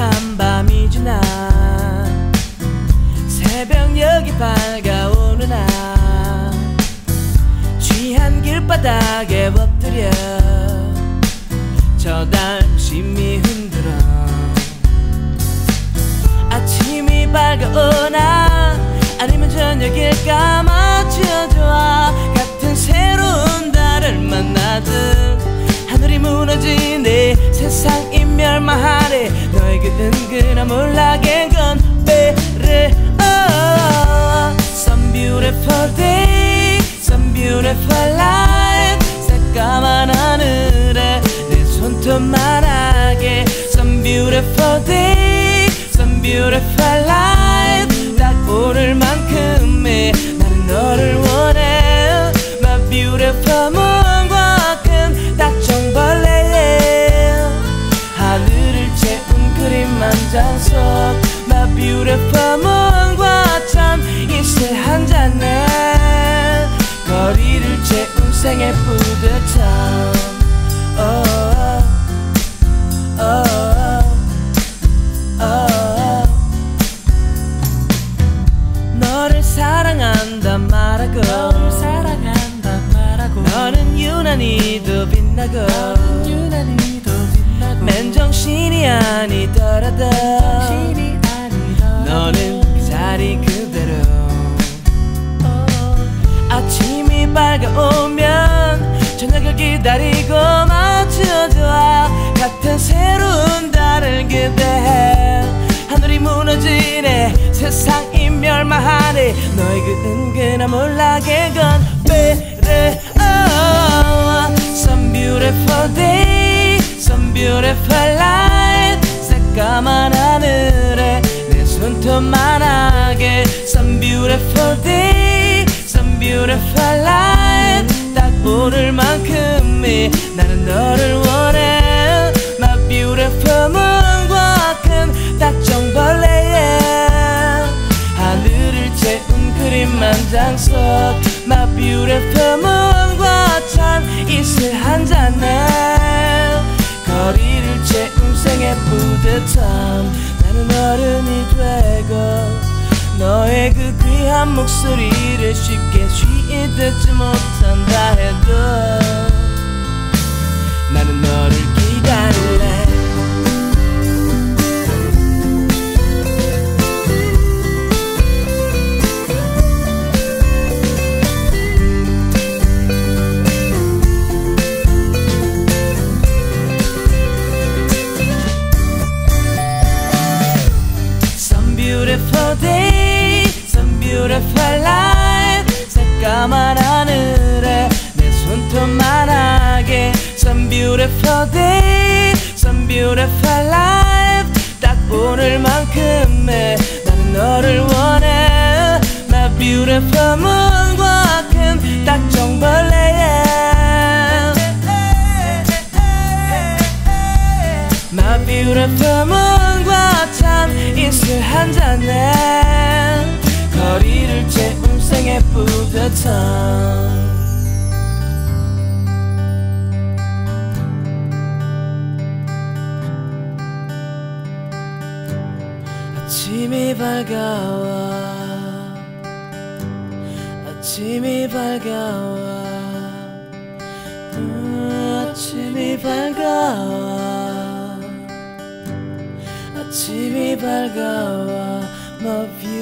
한 밤이 지나 새벽녘이 밝아오는 아 취한 길바닥에 엎드려 저당심이 흔들어 아침이 밝아오나 아니면 저녁일까? 너의 그 은근한 몰락의 건 베레 oh, Some beautiful day Some beautiful life My beautiful moon과 참 이슬 한 잔에 거리를 채운 생의 뿌듯함. oh, oh. 너를 사랑한다 말하고. 너를 사랑한다 말하고. 너는 유난히도 빛나고. 유난히도 빛나고. 맨정신이 아니더라도 오면 저녁을 기다리고 맞춰줘 같은 새로운 달을 기대해 하늘이 무너지네 세상이 멸망하네 너의 그 은근한 몰락의 건 베레 oh, Some beautiful day Some beautiful light 새까만 하늘에 내 손톱만 하게 Some beautiful day Some beautiful light 딱 오늘만큼이 나는 너를 원해. My beautiful moon과 큰 딱정벌레에. 하늘을 채운 그림 한장 속. My beautiful moon과 찬 이슬 한 잔에. 거리를 채운 생의 뿌듯함 나는 어른이 되고 너의 그 귀한 목소리를 쉽게 쉬이 듣지 못한 day, some beautiful life 새까만 하늘에 내 손톱만하게 Some beautiful day, some beautiful life 딱 오늘만큼의 나는 너를 원해 My beautiful moon과 큰 딱정벌레에 My beautiful moon 과찬 이슬 한 잔에 거리를 채운 생의 뿌듯함 아침이 밝아와. 아침이 밝아와. 음, 아침이 밝아 아침이 밝아와 My beautiful